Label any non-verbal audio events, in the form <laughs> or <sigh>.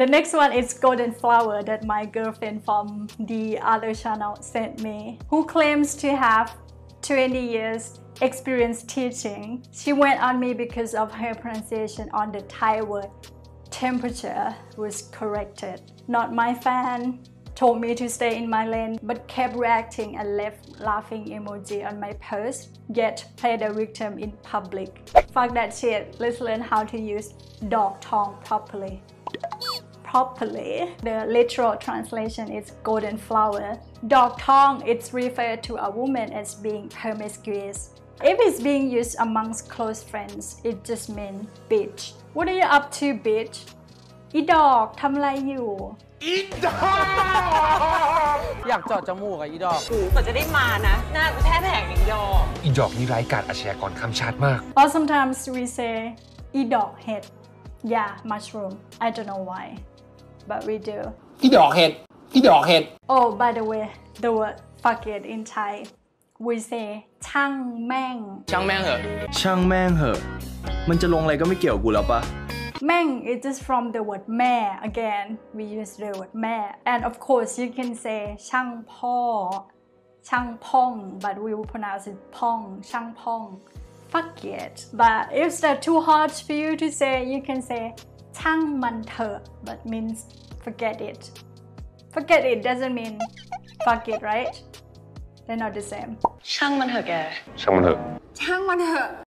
The next one is Golden Flower that my girlfriend from the other channel sent me, who claims to have 20 years experience teaching. She went on me because of her pronunciation on the Thai word. Temperature was corrected. Not my fan. Told me to stay in my lane but kept reacting and left laughing emoji on my post, yet played the victim in public. Fuck that shit. Let's learn how to use dog tongue properly properly. The literal translation is golden flower. Dog tongue, it's referred to a woman as being promiscuous. If it's being used amongst close friends, it just means bitch. What are you up to, bitch? อีดอกทำอะไรอยู่ อยากเจอดจมูกอะอีดอก กว่าจะได้มานะ หน้ากูแทบแหกอย่างยอ อีดอกนี่ร้ายกาจอาชญากรข้ามชาติมาก <laughs> Or sometimes we say อีดอก head. Yeah, mushroom. I don't know why, but we do. อีดอกเห็ดอีดอกเห็ด Oh, by the way, the word fuck it in Thai, we say ช่างแม่ง ช่างแม่งเหอะช่างแม่งเหอะ มันจะลงอะไรก็ไม่เกี่ยวกูแล้วปะ Meng is just from the word แม่ again we use the word แม่ and of course you can say ช่างพ่อช่างพ่อง but we will pronounce it พ่องช่างพ่อง fuck it but if that too hard for you to say you can say ช่างมันเถอะ but means forget it forget it doesn't mean fuck it right they're not the same ช่างมันเถอะแก ช่างมันเถอะ ช่างมันเถอะ